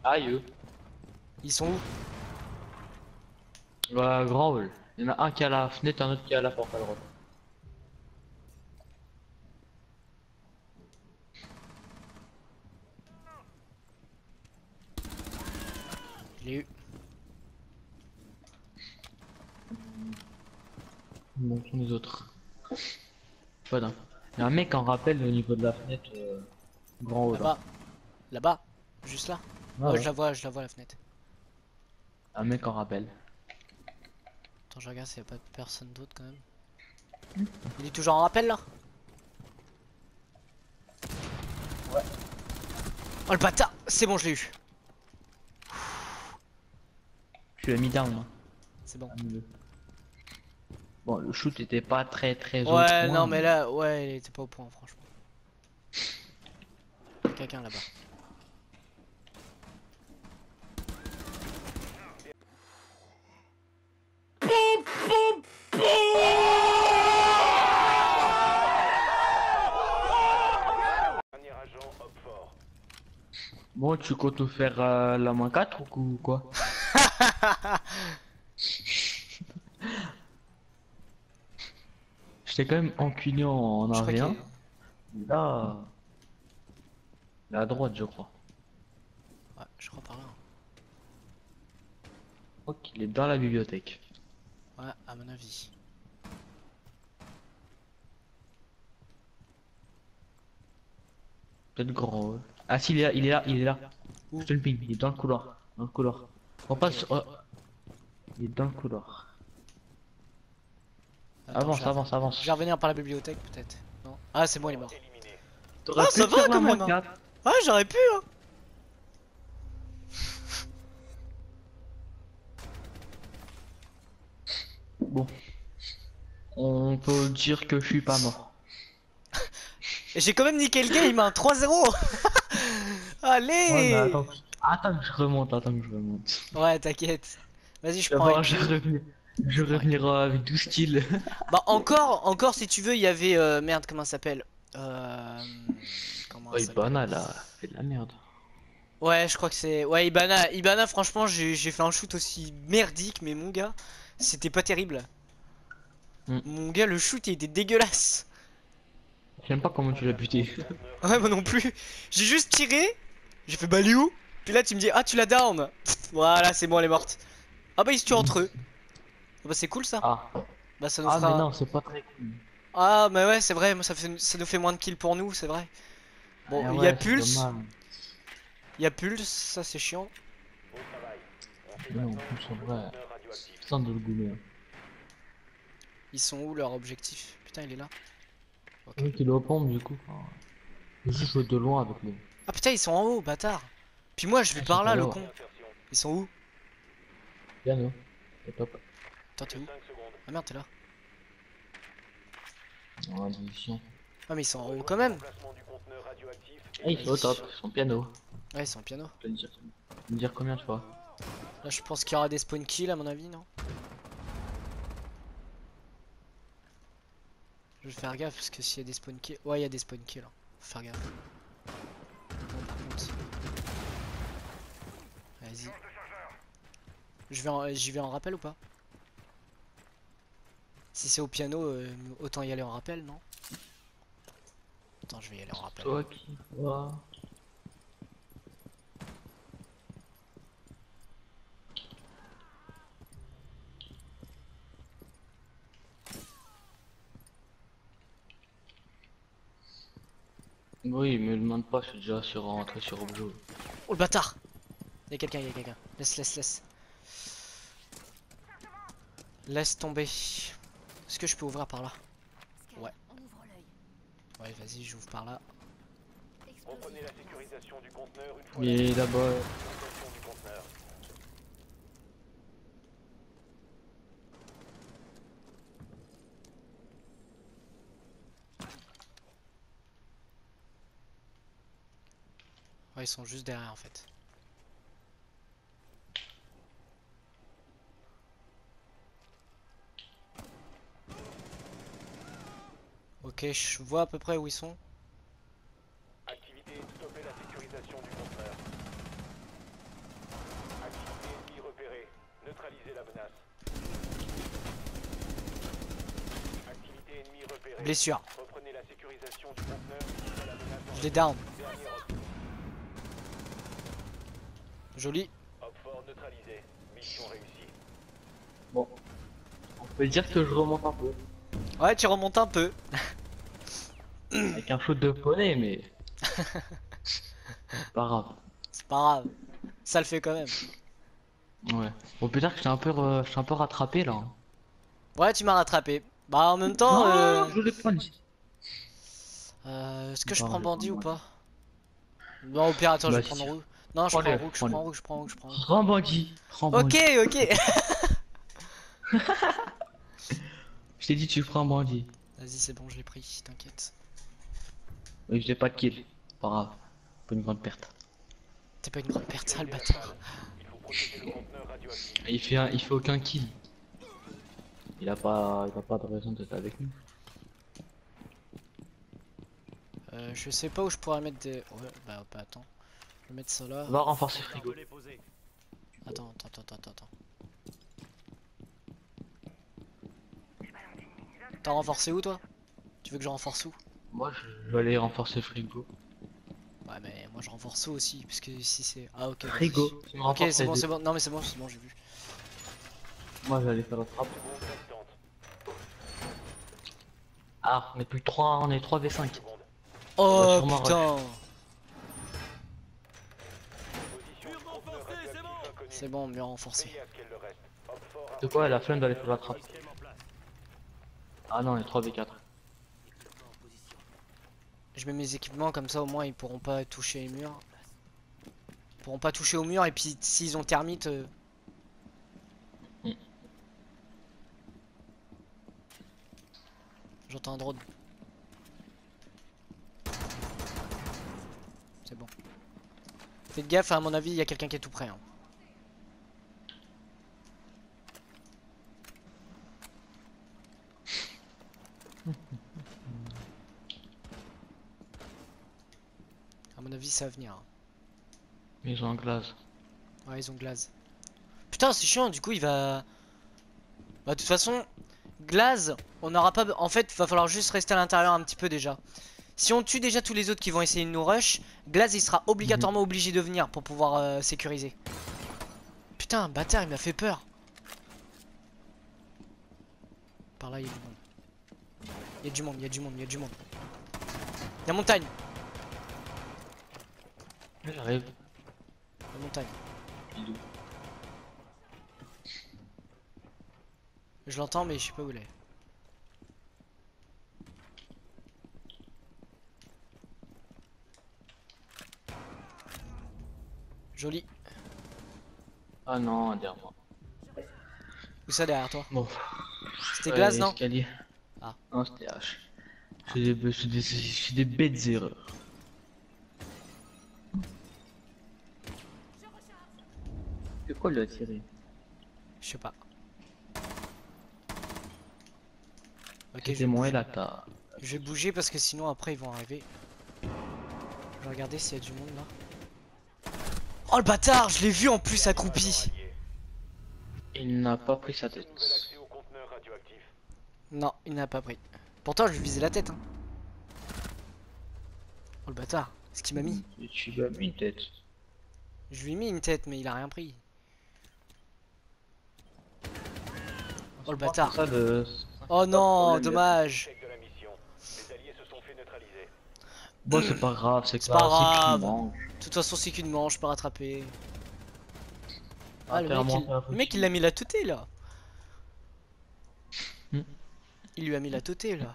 [SPEAKER 2] Aïe. eux.
[SPEAKER 1] Ils sont où?
[SPEAKER 2] Bah, grand. Il y en a un qui est à la fenêtre, un autre qui est à la porte à droite.
[SPEAKER 1] Je l'ai eu.
[SPEAKER 2] Bon, sont les autres. Pas d'un. Il y a un mec en rappel au niveau de la fenêtre. euh, grand hall.
[SPEAKER 1] Là-bas. Là-bas. Juste là.
[SPEAKER 2] Ah
[SPEAKER 1] oh
[SPEAKER 2] ouais.
[SPEAKER 1] je la vois, je la vois la fenêtre.
[SPEAKER 2] Un mec en rappel.
[SPEAKER 1] Attends je regarde s'il n'y a pas de personne d'autre quand même. Il est toujours en rappel là? Ouais. Oh le bâtard C'est bon je l'ai eu.
[SPEAKER 2] Tu l'as mis down. Hein.
[SPEAKER 1] C'est bon.
[SPEAKER 2] Bon, le shoot était pas très très au
[SPEAKER 1] Ouais, non, mais là, ouais, il était pas au point, franchement. Y a Quelqu'un là-bas.
[SPEAKER 2] Bon, tu comptes nous faire euh, la moins 4 ou ou quoi? J'étais quand même enculé en
[SPEAKER 1] Je crois
[SPEAKER 2] arrière. Là... À droite, je crois.
[SPEAKER 1] Ouais, je crois par là.
[SPEAKER 2] Je crois qu'il est dans la bibliothèque.
[SPEAKER 1] Ouais, à mon avis.
[SPEAKER 2] Peut-être grand. ouais. Ah si, il est là, il est là, il est là. Je te le ping, il est dans le couloir. Dans le couloir. On passe. oh. Il est dans le couloir.
[SPEAKER 1] Attends,
[SPEAKER 2] avance, avance, avance.
[SPEAKER 1] Je vais revenir par la bibliothèque peut-être. Non. Ah, c'est bon, il est mort. Ah, ça va quand même, hein. Ouais, j'aurais pu, hein.
[SPEAKER 2] Bon. On peut dire que je suis pas mort.
[SPEAKER 1] Et j'ai quand même niqué le game, hein. 3-0. Allez.
[SPEAKER 2] Ouais, attends, attends que je remonte, attends que je remonte.
[SPEAKER 1] Ouais, t'inquiète. Vas-y, je prends.
[SPEAKER 2] Je revenir euh, avec 12 kills.
[SPEAKER 1] Bah encore, encore si tu veux, il y avait euh, merde, comment ça s'appelle euh... Comment
[SPEAKER 2] Ibana là, fait de la merde.
[SPEAKER 1] Ouais, je crois que c'est. Ouais, Ibana, Ibana, franchement, j'ai fait un shoot aussi merdique, mais mon gars, c'était pas terrible.
[SPEAKER 2] Hmm.
[SPEAKER 1] Mon gars, le shoot il était dégueulasse.
[SPEAKER 2] J'aime pas comment tu l'as buté.
[SPEAKER 1] Ouais, moi non plus. J'ai juste tiré, j'ai fait bah, est où? Puis là, tu me dis, ah, tu l'as down. Voilà, c'est bon, elle est morte. Ah, bah, ils se tuent entre eux. Ah Bah, c'est cool ça.
[SPEAKER 2] Ah,
[SPEAKER 1] Bah, ça nous
[SPEAKER 2] ah
[SPEAKER 1] fera.
[SPEAKER 2] mais non, c'est pas très cool.
[SPEAKER 1] Ah, mais ouais, c'est vrai, ça, fait... ça nous fait moins de kills pour nous, c'est vrai. Bon,
[SPEAKER 2] Ah
[SPEAKER 1] il y a Pulse, il y a Pulse, ça c'est chiant.
[SPEAKER 2] Non. Putain de le.
[SPEAKER 1] Ils sont où leur objectif? Putain, il est là.
[SPEAKER 2] Oui, qu'il est au pompe du coup. Je joue de loin avec lui.
[SPEAKER 1] Ah putain, ils sont en haut, bâtard. Puis moi, je vais
[SPEAKER 2] Ah,
[SPEAKER 1] par là, le con. Ils sont où?
[SPEAKER 2] Bien, non C'est top.
[SPEAKER 1] Attends, t'es où
[SPEAKER 3] 5 secondes.
[SPEAKER 1] Ah merde, t'es là. Ah, mais ils sont en haut quand même.
[SPEAKER 3] Remplacement du conteneur radioactif
[SPEAKER 2] Ah, il est au top, son piano.
[SPEAKER 1] Ouais, ils sont en piano.
[SPEAKER 2] Tu peux me dire, me combien de fois
[SPEAKER 1] Là, je pense qu'il y aura des spawn kills à mon avis, non Je vais faire gaffe parce que s'il y a des spawn kills. Ouais, il y a des spawn kills. hein. Faut faire gaffe. Bon, par contre. Vas-y. Je vais en- J'y vais en rappel ou pas? Si c'est au piano, euh, autant y aller en rappel, non? Attends, je vais y aller en rappel.
[SPEAKER 2] Toi qui vois. Oui, me demande pas, je suis déjà sur rentré sur objet.
[SPEAKER 1] Oh le bâtard Y'a quelqu'un, y'a quelqu'un. Laisse, laisse, laisse. Laisse tomber. Est-ce que je peux ouvrir par là Ouais. Ouais, vas-y, j'ouvre par là.
[SPEAKER 3] Reprenez la sécurisation du conteneur une fois
[SPEAKER 2] Mais d'abord,
[SPEAKER 3] la sécurisation du conteneur.
[SPEAKER 1] Ouais, ils sont juste derrière en fait. Ok, je vois à peu près où ils sont.
[SPEAKER 3] Activité, stopper la sécurisation du conteneur. Activité ennemie repérée. Neutraliser la menace. Activité ennemie repérée.
[SPEAKER 1] Blessure.
[SPEAKER 3] Reprenez la sécurisation du conteneur. la menace
[SPEAKER 1] Je les down. Joli.
[SPEAKER 3] Fort neutralisé. Mission réussie.
[SPEAKER 2] bon. On peut dire que je remonte un peu.
[SPEAKER 1] Ouais, tu remontes un peu.
[SPEAKER 2] Avec un shoot de poney, mais. pas grave.
[SPEAKER 1] C'est pas grave. Ça le fait quand même.
[SPEAKER 2] Ouais. On peut dire que je un peu, un peu rattrapé là.
[SPEAKER 1] Ouais, tu m'as rattrapé. Bah en même temps, euh,
[SPEAKER 2] je pas dit.
[SPEAKER 1] euh, est-ce que je prends bandit
[SPEAKER 2] prends
[SPEAKER 1] ou pas? Non, au pire, attends, je
[SPEAKER 2] Bah,
[SPEAKER 1] vais prendre
[SPEAKER 2] si.
[SPEAKER 1] rouge. Non, je prends rouge, je prends rouge, je prends rouge, je prends rouge.
[SPEAKER 2] Prends bandit. Prends
[SPEAKER 1] Ok, ok.
[SPEAKER 2] Je t'ai dit tu prends bandit.
[SPEAKER 1] Vas-y, c'est bon, je l'ai pris, t'inquiète.
[SPEAKER 2] Oui, j'ai pas de kill. Pas grave. Pas une grande perte.
[SPEAKER 1] T'es pas une grande perte, sale bâtard.
[SPEAKER 3] Il faut protéger le conteneur radioactif.
[SPEAKER 2] Il fait, un- il fait aucun kill. Il a pas, il a pas de raison d'être avec nous.
[SPEAKER 1] Euh, je sais pas où je pourrais mettre des. Ouais, bah, bah attends. vais mettre ça là.
[SPEAKER 2] Va renforcer frigo.
[SPEAKER 1] Attends, attends, attends, attends, attends. T'as renforcé où toi? Tu veux que je renforce où?
[SPEAKER 2] Moi je vais aller renforcer frigo.
[SPEAKER 1] Ouais mais moi je renforce où aussi parce que si c'est... Ah ok.
[SPEAKER 2] Frigo. tu me
[SPEAKER 1] Ok c'est bon, c'est bon. Non mais c'est bon, c'est bon, j'ai vu.
[SPEAKER 2] Moi j'allais faire la trappe. Ah, on est plus 3, on est 3v5.
[SPEAKER 3] Seconde.
[SPEAKER 1] Oh putain. C'est bon, mieux renforcé.
[SPEAKER 2] De quoi elle a flemme d'aller faire la trappe Ah non, on est 3v4.
[SPEAKER 1] Je mets mes équipements comme ça au moins ils pourront pas toucher les murs. Ils pourront pas toucher au mur et puis s'ils ont termite... euh. J'entends un drone. C'est bon. Faites gaffe, à mon avis, il y a quelqu'un qui est tout près. hein. À mon avis, ça va venir. hein.
[SPEAKER 2] Mais ils ont un glace.
[SPEAKER 1] Ouais, ils ont Glaze. Putain, c'est chiant, du coup, il va. Bah, de toute façon, Glaze, on n'aura pas. En fait, va falloir juste rester à l'intérieur un petit peu déjà. Si on tue déjà tous les autres qui vont essayer de nous rush, Glaze il sera obligatoirement obligé de venir pour pouvoir euh, sécuriser. Putain, bâtard, il m'a fait peur. Par là, il y a du monde. Il y a du monde, il y a du monde, il y a du monde. Il y a montagne,
[SPEAKER 2] J'arrive.
[SPEAKER 1] il y a montagne.
[SPEAKER 2] Bidou.
[SPEAKER 1] Je l'entends, mais je sais pas où il est. Joli.
[SPEAKER 2] Ah non, derrière moi.
[SPEAKER 1] Où ça derrière toi
[SPEAKER 2] Bon.
[SPEAKER 1] C'était
[SPEAKER 2] Ouais,
[SPEAKER 1] glace, non
[SPEAKER 2] escalier.
[SPEAKER 1] Ah.
[SPEAKER 2] Non, c'était H. J'ai des, j'ai des, j'ai des bêtes erreurs. C'est quoi lui a tiré?
[SPEAKER 1] Je sais pas. Ok, je,
[SPEAKER 2] Elata.
[SPEAKER 1] je vais bouger parce que sinon après ils vont arriver. Je vais regarder s'il y a du monde là. Oh le bâtard, je l'ai vu en plus accroupi.
[SPEAKER 2] Il n'a pas pris sa tête.
[SPEAKER 1] Non, il n'a pas pris. Pourtant, je lui visais la tête. Hein. Oh le bâtard, ce qu'il m'a mis.
[SPEAKER 2] Tu lui as mis une tête.
[SPEAKER 1] Je lui ai mis une tête, mais il a rien pris. Oh le bâtard.
[SPEAKER 2] Ça, le...
[SPEAKER 1] Oh non, dommage.
[SPEAKER 2] Bon, c'est pas grave, c'est
[SPEAKER 1] C'est pas grave. De toute façon, c'est qu'une manche, je peux rattraper.
[SPEAKER 2] Ah,
[SPEAKER 1] Ah, le mec, il... le mec, il l'a mis la totée là.
[SPEAKER 2] Hmm.
[SPEAKER 1] Il lui a mis la totée là.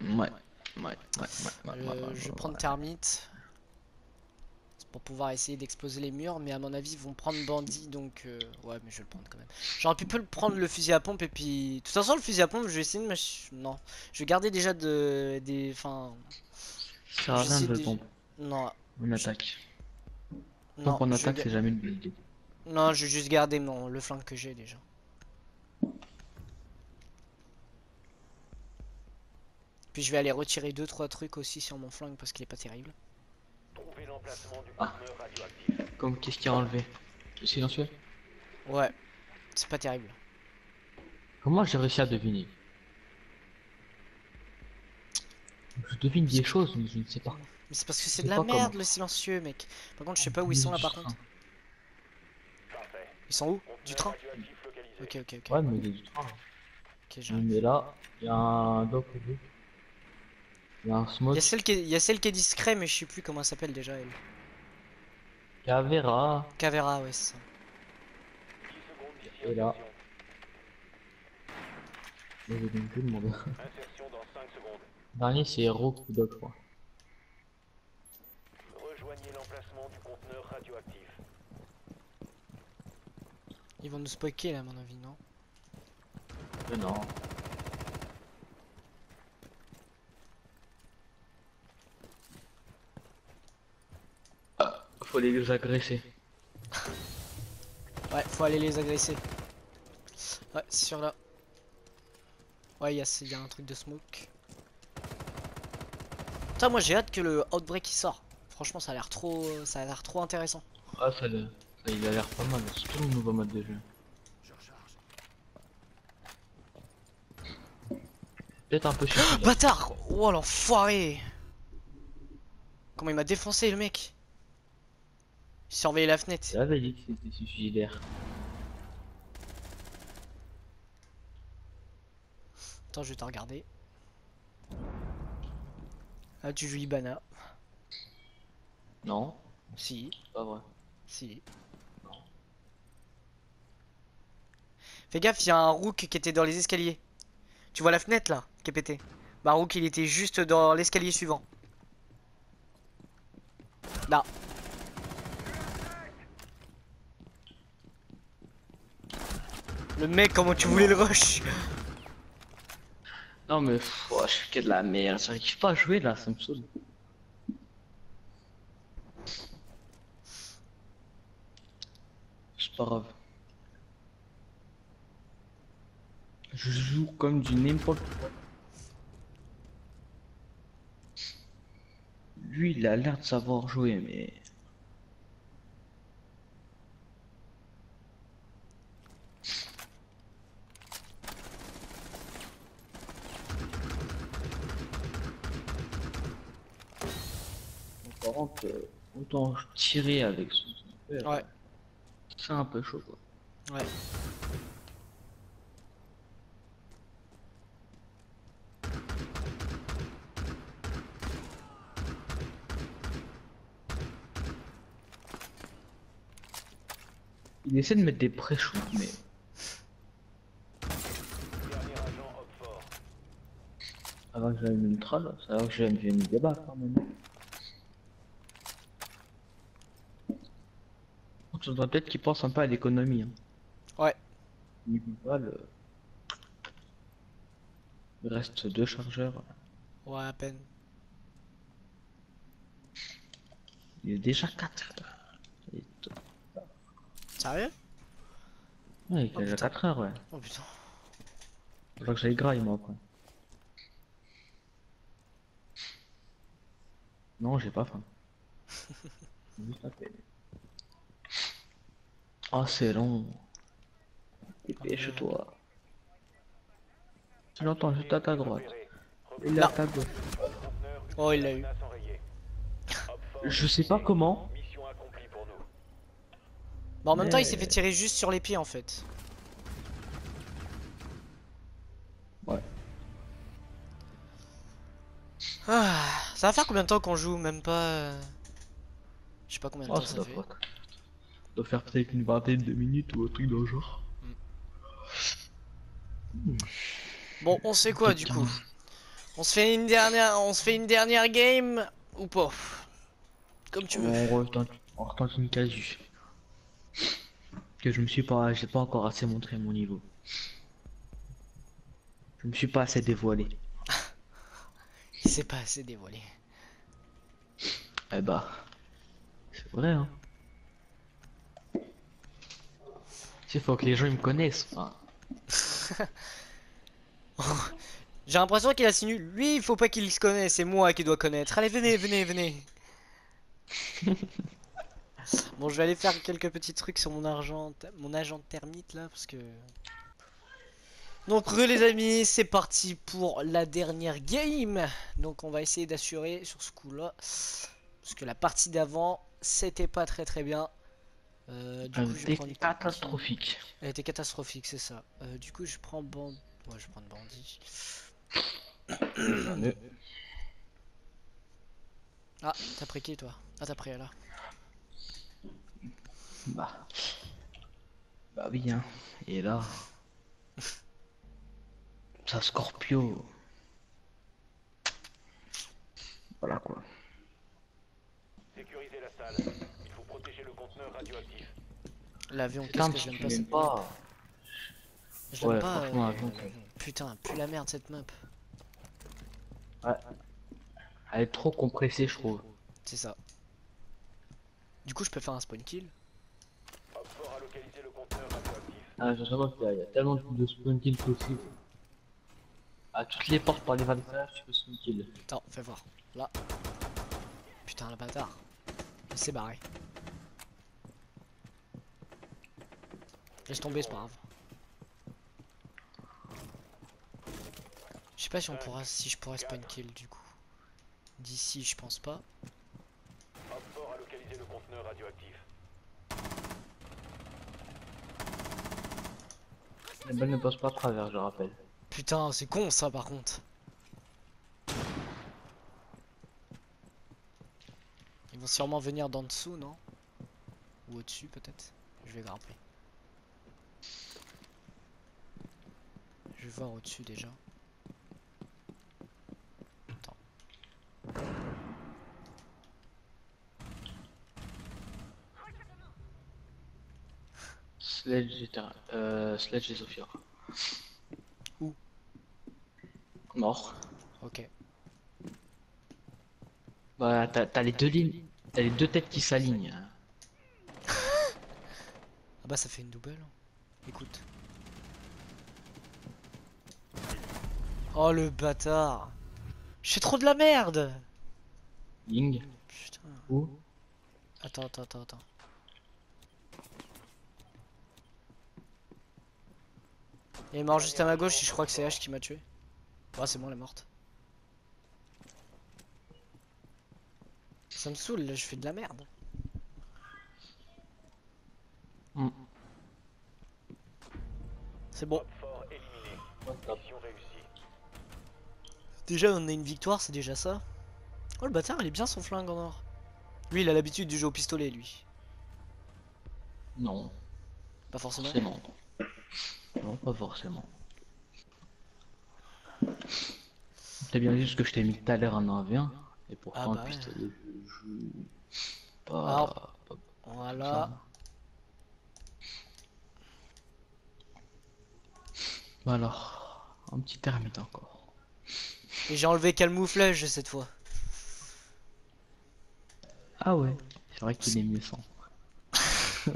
[SPEAKER 2] Ouais. Ouais, ouais, ouais, ouais,
[SPEAKER 1] Euh,
[SPEAKER 2] ouais, ouais,
[SPEAKER 1] je vais prendre
[SPEAKER 2] ouais.
[SPEAKER 1] termite. Pour pouvoir essayer d'exploser les murs, mais à mon avis, ils vont prendre bandit donc. euh, Ouais, mais je vais le prendre quand même. J'aurais pu le prendre le fusil à pompe et puis. De toute façon, le fusil à pompe, je vais essayer de. Non. Je vais garder déjà de. Des. Enfin.
[SPEAKER 2] Ça sert à rien de.
[SPEAKER 1] Non.
[SPEAKER 2] On attaque.
[SPEAKER 1] Non,
[SPEAKER 2] qu'on
[SPEAKER 1] je
[SPEAKER 2] attaque,
[SPEAKER 1] vais...
[SPEAKER 2] c'est jamais une bonne idée.
[SPEAKER 1] non, je vais juste garder mon... le flingue que j'ai déjà. Puis je vais aller retirer 2-3 trucs aussi sur mon flingue parce qu'il est pas terrible.
[SPEAKER 2] Ah. Comme qu'est-ce qu'il a enlevé Le silencieux
[SPEAKER 1] Ouais, c'est pas terrible.
[SPEAKER 2] Comment j'ai réussi à deviner Je devine des choses, mais je ne sais pas.
[SPEAKER 1] Mais c'est parce que c'est de la merde
[SPEAKER 2] comment.
[SPEAKER 1] le silencieux, mec. Par contre, je sais pas où ils sont là par contre. Ils sont où Du train. Ok, ok, ok.
[SPEAKER 2] Ouais, mais il y a du train.
[SPEAKER 1] Ok, j'arrive.
[SPEAKER 2] Mais là, il y a un doc. Il y a un
[SPEAKER 1] Il
[SPEAKER 2] smoke.
[SPEAKER 1] y, a celle qui est... il y a celle qui est discret, mais je sais plus comment elle s'appelle déjà elle.
[SPEAKER 2] Il y a Vera.
[SPEAKER 1] Cavera, ouais, c'est ça.
[SPEAKER 3] 10 secondes d'ici
[SPEAKER 2] Et là. j'ai donné tout le monde.
[SPEAKER 3] Insertion dans 5 secondes.
[SPEAKER 2] Dernier, c'est Hero je crois.
[SPEAKER 3] Rejoignez l'emplacement du conteneur radioactif.
[SPEAKER 1] Ils vont nous spoiler là, à mon avis, non?
[SPEAKER 2] Euh, non. Ah, faut aller les agresser.
[SPEAKER 1] Ouais, faut aller les agresser. Ouais, c'est sûr là. Ouais, il y, y a un truc de smoke. Putain, moi j'ai hâte que le Outbreak il sort. Franchement, ça a l'air trop, ça a l'air trop intéressant.
[SPEAKER 2] Ah, ça, ça, il a l'air pas mal, surtout le nouveau mode de jeu. Peut-être un peu cher.
[SPEAKER 1] Bâtard Oh l'enfoiré Comment il m'a défoncé le mec Il surveillait la fenêtre.
[SPEAKER 2] Dit que c'était suicidaire.
[SPEAKER 1] Attends, je vais te regarder. Ah, tu joues Ibana.
[SPEAKER 2] Non,
[SPEAKER 1] Si,
[SPEAKER 2] pas vrai.
[SPEAKER 1] si. Fais gaffe, il y a un Rook qui était dans les escaliers. Tu vois la fenêtre là, qui est pétée Bah, Rook, il était juste dans l'escalier suivant. Là. Le mec, comment tu voulais le rush
[SPEAKER 2] Non mais oh, je fais que de la merde, j'arrive pas à jouer là, ça me saoule. C'est pas grave. Je joue comme du n'importe quoi. Lui, il a l'air de savoir jouer, mais... Euh, autant tirer avec son sniper,
[SPEAKER 1] Ouais.
[SPEAKER 2] c'est un peu chaud quoi.
[SPEAKER 1] Ouais.
[SPEAKER 2] Il essaie de mettre des pré-shoots, mais...
[SPEAKER 3] Dernier agent Oxford.
[SPEAKER 2] Avant que j'aille une ultra là, ça va que j'aime une débat quand même. Faudrait peut-être qu'il pense un peu à l'économie. Hein.
[SPEAKER 1] Ouais.
[SPEAKER 2] Euh, Il reste deux chargeurs.
[SPEAKER 1] Ouais, à peine.
[SPEAKER 2] Il est déjà 4.
[SPEAKER 1] Sérieux?
[SPEAKER 2] Ouais, il
[SPEAKER 1] Oh,
[SPEAKER 2] est déjà
[SPEAKER 1] putain.
[SPEAKER 2] 4 heures, ouais.
[SPEAKER 1] Oh putain.
[SPEAKER 2] Faudra que j'aille graille moi après. Non, j'ai pas faim. Oh, c'est long. Dépêche-toi. Tu l'entends juste à ta droite. Il est à ta gauche.
[SPEAKER 1] Oh, il l'a eu.
[SPEAKER 2] Je sais pas comment.
[SPEAKER 1] Bah, en même temps, il s'est fait tirer juste sur les pieds en fait.
[SPEAKER 2] Ouais.
[SPEAKER 1] Ah, ça va faire combien de temps qu'on joue? Même pas. euh, Je sais pas combien de
[SPEAKER 2] Oh,
[SPEAKER 1] temps
[SPEAKER 2] ça
[SPEAKER 1] ça
[SPEAKER 2] doit
[SPEAKER 1] fait.
[SPEAKER 2] pas. Doit faire peut-être une vingtaine de minutes ou un truc dans le genre.
[SPEAKER 1] Bon, on sait quoi du coup On se fait une dernière, on se fait une dernière game ou pas? Comme tu veux.
[SPEAKER 2] On retente, on retente une casu. Que je me suis pas, j'ai pas encore assez montré mon niveau. Je me suis pas assez dévoilé.
[SPEAKER 1] Il s'est pas assez dévoilé.
[SPEAKER 2] Eh bah, c'est vrai hein. Il faut que les gens ils me connaissent. Enfin,
[SPEAKER 1] J'ai l'impression qu'il a signé. Lui, il faut pas qu'il se connaisse, c'est moi qui dois connaître. Allez, venez, venez, venez. bon, je vais aller faire quelques petits trucs sur mon argent, mon agent termite là, parce que. Donc, re les amis, c'est parti pour la dernière game. Donc, on va essayer d'assurer sur ce coup-là, parce que la partie d'avant, c'était pas très très bien. Euh, du coup, je une-
[SPEAKER 2] catastrophique.
[SPEAKER 1] Elle était catastrophique, c'est ça. Euh, du coup, je prends bandit. Ouais, je prends le bandit. Ah, t'as pris qui toi? Ah, t'as pris là.
[SPEAKER 2] Bah, bah oui hein. Et là, ça Scorpio. Voilà quoi.
[SPEAKER 3] Sécurisez la salle. Radioactif.
[SPEAKER 1] L'avion, qu'est-ce que j'aime pas cette
[SPEAKER 2] pas.
[SPEAKER 1] Je l'aime
[SPEAKER 2] Ouais,
[SPEAKER 1] pas. euh, Putain, plus la merde cette map.
[SPEAKER 2] Elle est trop compressée, je trouve.
[SPEAKER 1] C'est ça. Du coup, je peux faire un spawn kill.
[SPEAKER 2] Ah, je sais pas il y a tellement de spawn kills possibles. À toutes les portes par les 25, tu peux spawn kill.
[SPEAKER 1] Attends, fais voir. Là. Putain, le bâtard. Il s'est barré. Laisse tomber, c'est pas grave. Je sais pas si on pourra, si je pourrais spawn kill du coup. D'ici, je pense pas.
[SPEAKER 3] A localisé le conteneur radioactif.
[SPEAKER 2] La balle ne passe pas à travers, je rappelle.
[SPEAKER 1] Putain, c'est con ça par contre. Ils vont sûrement venir d'en dessous, non? Ou au-dessus peut-être? Je vais grimper. Je vais voir au-dessus déjà. Attends.
[SPEAKER 2] Sledge et, euh, Sledge et.
[SPEAKER 1] Où?
[SPEAKER 2] Mort.
[SPEAKER 1] Ok.
[SPEAKER 2] Bah, t'as les deux lignes. T'as les deux têtes qui s'alignent.
[SPEAKER 1] Ah bah ça fait une double. Écoute. Oh le bâtard Je fais trop de la merde
[SPEAKER 2] Ying.
[SPEAKER 1] Putain.
[SPEAKER 2] Où?
[SPEAKER 1] Attends, attends, attends, attends. Il est mort juste à ma gauche et je crois que c'est H qui m'a tué. Ouais, c'est bon, elle est morte. Ça me saoule, là, je fais de la merde.
[SPEAKER 2] Hmm.
[SPEAKER 1] C'est bon.
[SPEAKER 3] Hop fort éliminé. Mission réussie.
[SPEAKER 1] Déjà, on a une victoire, c'est déjà ça. Oh, le bâtard, il est bien son flingue en or. Lui, il a l'habitude du jeu au pistolet, lui.
[SPEAKER 2] Non,
[SPEAKER 1] Pas forcément.
[SPEAKER 2] forcément. Non, pas forcément. T'as bien vu ce que je t'ai mis tout à l'heure en 1v1 Et pourtant,
[SPEAKER 1] Ah bah
[SPEAKER 2] le
[SPEAKER 1] ouais.
[SPEAKER 2] pistolet, je joue pas. pas
[SPEAKER 1] Voilà.
[SPEAKER 2] Bah alors, un petit termite encore.
[SPEAKER 1] Et j'ai enlevé camouflage cette fois.
[SPEAKER 2] Ah ouais, c'est vrai qu'il est mieux sans.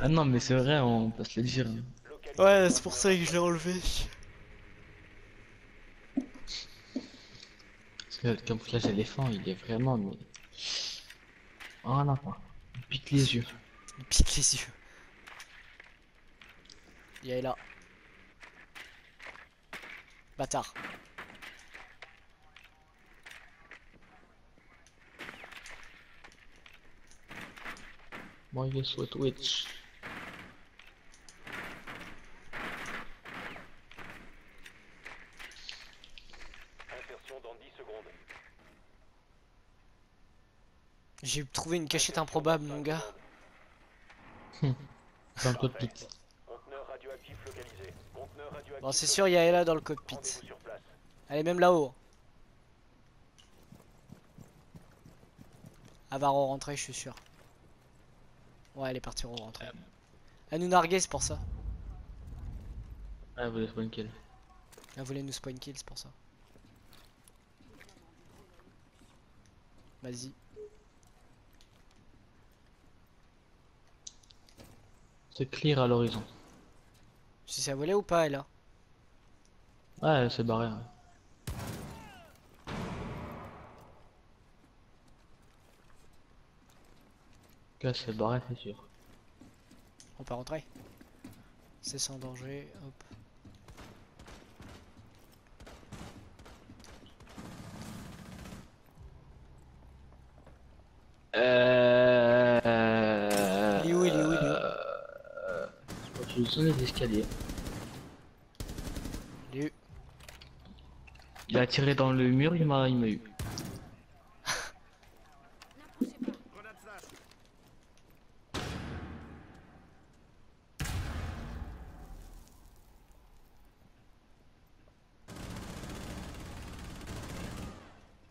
[SPEAKER 2] ah non, mais c'est vrai, on peut se le dire.
[SPEAKER 1] Ouais, c'est pour ça que je l'ai enlevé.
[SPEAKER 2] Parce que le camouflage éléphant, il est vraiment. Mais... Oh non, quoi. Il pique les yeux.
[SPEAKER 1] Il pique les yeux. Il est là. Bâtard.
[SPEAKER 2] Witch.
[SPEAKER 3] Insertion dans 10 secondes.
[SPEAKER 1] J'ai trouvé une cachette improbable, mon gars.
[SPEAKER 3] Conteneur radioactif localisé. Conteneur radioactif.
[SPEAKER 1] Bon, c'est sûr, il y a Ella dans le cockpit. Elle est même là-haut. Elle va re-rentrer, je suis sûr. Ouais, elle est partie re-rentrer. Elle nous narguait, c'est pour ça.
[SPEAKER 2] Ah, vous êtes one kill.
[SPEAKER 1] Elle voulait nous spawn kill, c'est pour ça. Vas-y.
[SPEAKER 2] C'est clear à l'horizon.
[SPEAKER 1] Si elle volait ou pas, Ella?
[SPEAKER 2] Ouais, c'est barré. ouais. Là, c'est barré, c'est sûr.
[SPEAKER 1] On peut rentrer C'est sans danger, hop.
[SPEAKER 2] Euh...
[SPEAKER 1] Il est où, il est où, il est où
[SPEAKER 2] Euh... Je suis sur les escaliers.
[SPEAKER 1] Il est où
[SPEAKER 2] Il a tiré dans le mur, il m'a il m'a eu.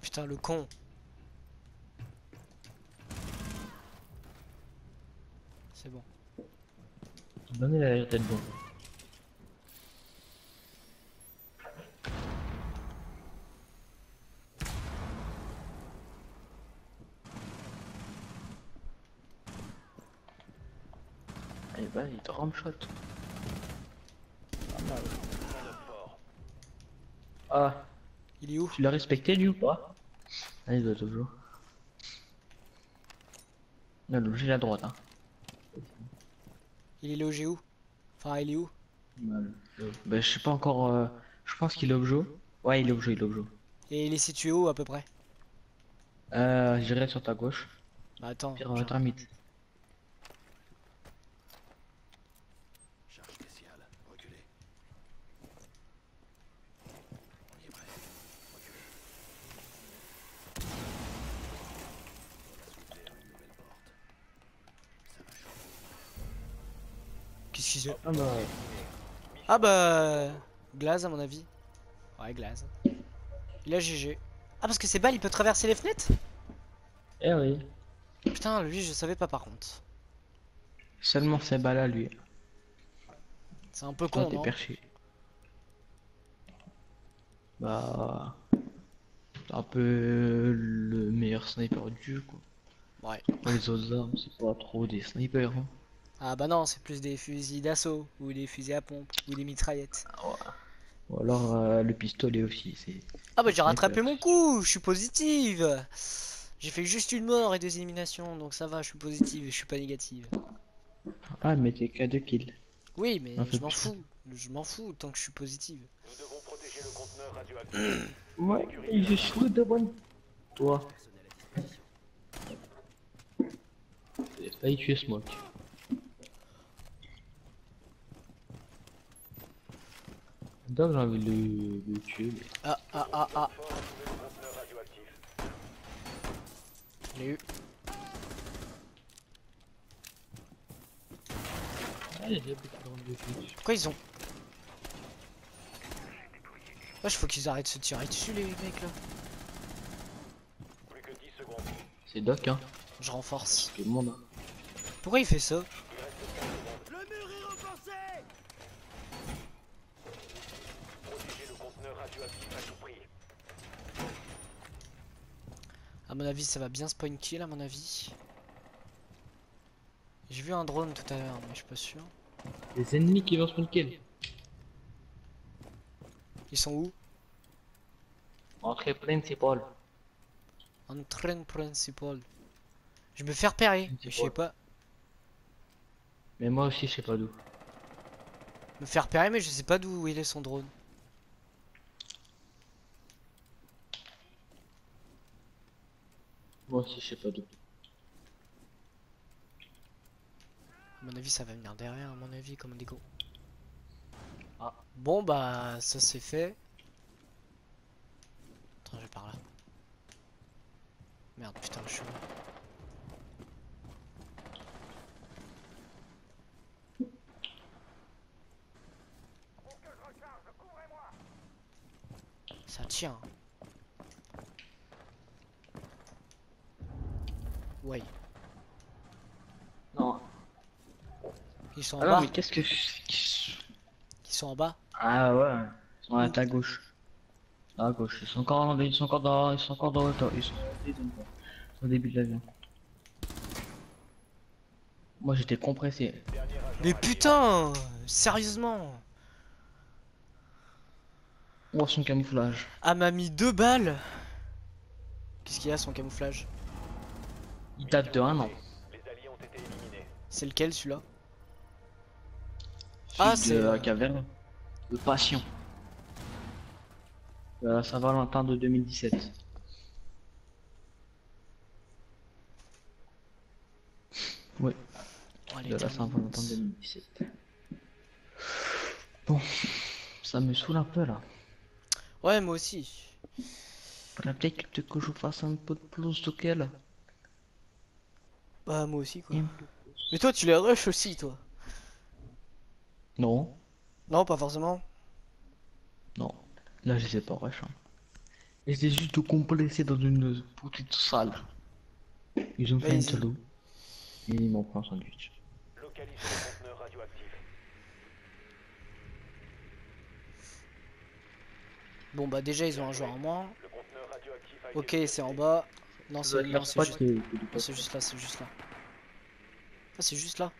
[SPEAKER 1] Putain, le con. C'est bon.
[SPEAKER 2] Donnez la tête bon. Eh
[SPEAKER 3] fort.
[SPEAKER 2] Ah,
[SPEAKER 1] Il est où
[SPEAKER 2] tu l'as respecté lui ou pas Ah, il doit toujours. Non, l'objet à droite, hein.
[SPEAKER 1] Il est logé où? Enfin, il est où?
[SPEAKER 2] Bah, je sais pas encore. euh, Je pense qu'il est objet. Ouais, il est objet, il est objet.
[SPEAKER 1] Et il est situé où à peu près?
[SPEAKER 2] Euh, j'irai sur ta gauche.
[SPEAKER 1] Bah attends.
[SPEAKER 2] Pire, euh, thermite.
[SPEAKER 4] Charge spéciale, reculez. On y est prêt. Reculez. On a ouvert une nouvelle porte. Ça va chauffer.
[SPEAKER 2] Ah bah.
[SPEAKER 1] Ah bah... Glaze à mon avis. Ouais, Glaze. Il a GG. Ah parce que ces balles, il peut traverser les fenêtres?
[SPEAKER 2] Eh oui.
[SPEAKER 1] Putain, lui, je savais pas par contre.
[SPEAKER 2] Seulement ces balles à lui.
[SPEAKER 1] C'est un peu
[SPEAKER 2] Toi,
[SPEAKER 1] con,
[SPEAKER 2] t'es
[SPEAKER 1] non?
[SPEAKER 2] perché. Bah. c'est un peu le meilleur sniper du jeu, quoi.
[SPEAKER 1] Ouais.
[SPEAKER 2] Les autres armes, c'est pas trop des snipers. Hein.
[SPEAKER 1] Ah bah non, c'est plus des fusils d'assaut, ou des fusils à pompe, ou des mitraillettes.
[SPEAKER 2] Ou alors euh, le pistolet aussi, c'est.
[SPEAKER 1] Ah bah j'ai rattrapé mon coup, je suis positive J'ai fait juste une mort et deux éliminations, donc ça va, je suis positive, je suis pas négative.
[SPEAKER 2] Ah, mais t'es qu'à deux kills.
[SPEAKER 1] Oui, mais
[SPEAKER 2] Un peu
[SPEAKER 1] je m'en fous, je m'en fous tant que je suis positive.
[SPEAKER 3] Nous devons protéger le conteneur radioactif.
[SPEAKER 2] Ouais, j'ai chaud devant toi. J'ai failli tuer Smoke. Donc j'ai envie de le, tuer. mais-
[SPEAKER 1] Ah, ah, ah, ah, je l'ai eu.
[SPEAKER 2] Ah, de.
[SPEAKER 1] Pourquoi ils ont... Wesh, faut qu'ils arrêtent de se tirer dessus les mecs là.
[SPEAKER 3] Plus que 10 secondes.
[SPEAKER 2] C'est Doc, hein.
[SPEAKER 1] Je renforce.
[SPEAKER 2] Tout le monde. Hein.
[SPEAKER 1] Pourquoi il fait ça
[SPEAKER 4] Le mur est renforcé
[SPEAKER 3] Protéger le conteneur radioactif à tout prix.
[SPEAKER 1] À mon avis, ça va bien spawn kill à mon avis. J'ai vu un drone tout à l'heure, mais je suis pas sûr.
[SPEAKER 2] Les ennemis qui vont prendre kill.
[SPEAKER 1] Ils sont où?
[SPEAKER 2] Entrée principale.
[SPEAKER 1] En train principal. Je me fais repérer, mais je sais pas.
[SPEAKER 2] Mais moi aussi, je sais pas d'où.
[SPEAKER 1] Me faire repérer, mais je sais pas d'où il est son drone.
[SPEAKER 2] Moi aussi, je sais pas d'où.
[SPEAKER 1] À mon avis, ça va venir derrière, à mon avis, comme des gros.
[SPEAKER 2] Ah.
[SPEAKER 1] Bon, bah, ça c'est fait. Attends, je vais par là. Merde, putain, je suis là. Ça tient. Ouais,
[SPEAKER 2] Non.
[SPEAKER 1] ils sont en
[SPEAKER 2] Ah non,
[SPEAKER 1] bas.
[SPEAKER 2] mais qu'est-ce que. je-
[SPEAKER 1] Ils sont en bas.
[SPEAKER 2] Ah ouais. Ils sont à ta gauche. À gauche. Ils sont encore, ils sont encore dans, ils sont encore dans le temps. Ils sont ils sont au début de l'avion. Moi j'étais compressé.
[SPEAKER 1] Mais putain Sérieusement
[SPEAKER 2] Oh son camouflage?
[SPEAKER 1] Ah m'a mis deux balles Qu'est-ce qu'il y a son camouflage?
[SPEAKER 2] Il date de un an.
[SPEAKER 1] C'est lequel celui-là? Ah, c'est-
[SPEAKER 2] de la caverne. Le patient. De la Saint-Valentin de 2017. Oui,
[SPEAKER 1] Oh,
[SPEAKER 2] de la Saint-Valentin
[SPEAKER 1] mince.
[SPEAKER 2] 2017. Bon, ça me saoule un peu là.
[SPEAKER 1] Ouais moi aussi
[SPEAKER 2] Faudrait peut-être que je fasse un peu de plus de qu'elle.
[SPEAKER 1] Bah moi aussi quoi
[SPEAKER 2] Et-
[SPEAKER 1] Mais toi tu les rush aussi toi
[SPEAKER 2] Non,
[SPEAKER 1] Non pas forcément
[SPEAKER 2] non. Là, je sais pas, rush. Hein. J'étais juste complexé dans une petite salle. Ils ont fait une solo. Et ils m'ont pris un sandwich.
[SPEAKER 3] Localisez le conteneur radioactif.
[SPEAKER 1] Bon bah déjà ils ont un joueur en moins
[SPEAKER 3] Le conteneur radioactif a été
[SPEAKER 1] Ok c'est en bas Non c'est
[SPEAKER 2] leur
[SPEAKER 1] c'est juste... là c'est juste là Ah c'est juste là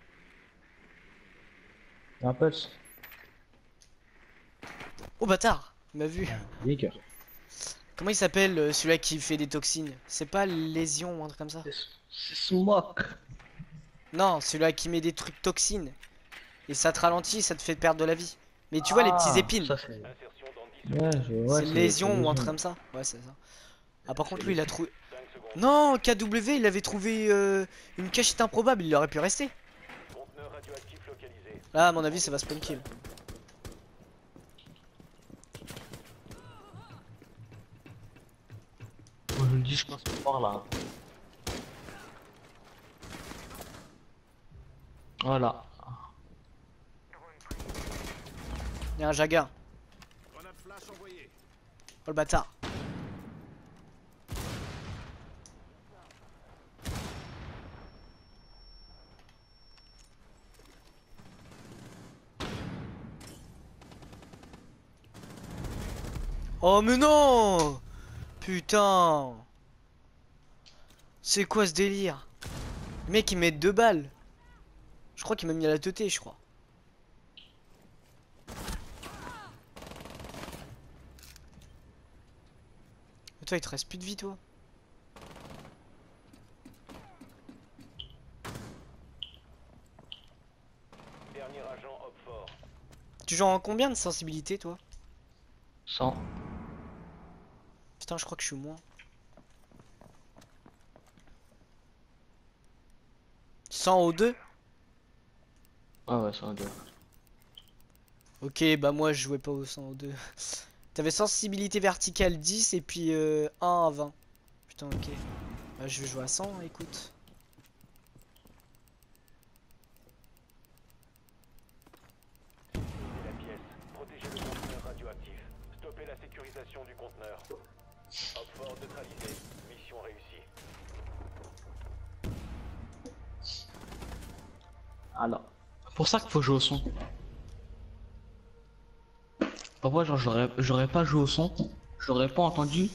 [SPEAKER 2] Un pulse.
[SPEAKER 1] Oh bâtard Il m'a vu
[SPEAKER 2] Jaeger.
[SPEAKER 1] Comment il s'appelle euh, celui-là qui fait des toxines? C'est pas lésion ou un truc comme ça?
[SPEAKER 2] C'est Smoke.
[SPEAKER 1] Non, celui-là qui met des trucs toxines. Et ça te ralentit, ça te fait perdre de la vie. Mais tu vois les petits
[SPEAKER 2] Ah,
[SPEAKER 1] épines,
[SPEAKER 2] c'est...
[SPEAKER 3] Insertion dans 10
[SPEAKER 2] Ouais, je... ouais,
[SPEAKER 1] c'est une lésion ou un truc comme ça. Ouais, c'est ça. Ah, par contre, lui, il a trouvé.
[SPEAKER 3] 5 secondes.
[SPEAKER 1] Non, KW, il avait trouvé euh, une cachette improbable, il aurait pu rester. Là, à mon avis, ça va spawn kill.
[SPEAKER 2] Moi, je le dis, je passe par là. Voilà.
[SPEAKER 1] Il y a un
[SPEAKER 4] envoyée.
[SPEAKER 1] Oh le bâtard. Oh mais non Putain C'est quoi ce délire? Le mec il met deux balles. Je crois qu'il m'a mis à la teuté je crois. Mais toi il te reste plus de vie toi
[SPEAKER 3] Dernier agent.
[SPEAKER 1] Tu joues en combien de sensibilité toi?
[SPEAKER 2] 100.
[SPEAKER 1] Putain, je crois que je suis moins. 100 au 2
[SPEAKER 2] Ah ouais, 102.
[SPEAKER 1] Ok, bah moi je jouais pas au 100 au 2. T'avais sensibilité verticale 10 et puis euh, 1 à 20. Putain, ok. Bah je vais jouer à 100, écoute.
[SPEAKER 3] Visez la pièce. Protégez le conteneur radioactif. Stoppez la sécurisation du conteneur. Hop fort neutralisé. Mission réussie.
[SPEAKER 2] Alors. Pour ça qu'il faut jouer au son. Parfois, genre, j'aurais, j'aurais pas joué au son, j'aurais pas entendu.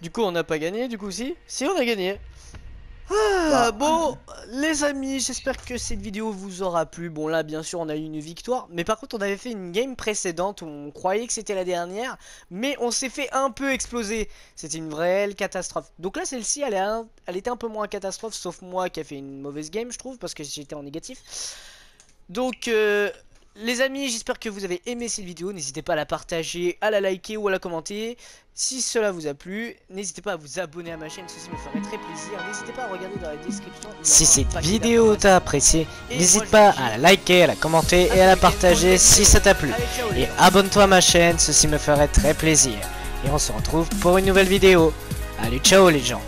[SPEAKER 1] Du coup, on n'a pas gagné, du coup, si Si, on a gagné. Ah, bon, les amis, j'espère que cette vidéo vous aura plu. Bon, là, bien sûr, on a eu une victoire. Mais par contre, on avait fait une game précédente où on croyait que c'était la dernière. Mais on s'est fait un peu exploser. C'était une réelle catastrophe. Donc là, celle-ci, elle, un- elle était un peu moins catastrophe. Sauf moi qui a fait une mauvaise game, je trouve. Parce que j'étais en négatif. Donc, euh, les amis, j'espère que vous avez aimé cette vidéo. N'hésitez pas à la partager, à la liker ou à la commenter. Si cela vous a plu, n'hésitez pas à vous abonner à ma chaîne, ceci me ferait très plaisir. N'hésitez pas à regarder dans la description.
[SPEAKER 5] Si cette vidéo t'a apprécié, n'hésite pas à la liker, à la commenter et à la partager si ça t'a plu. Et abonne-toi à ma chaîne, ceci me ferait très plaisir. Et on se retrouve pour une nouvelle vidéo. Allez, ciao les gens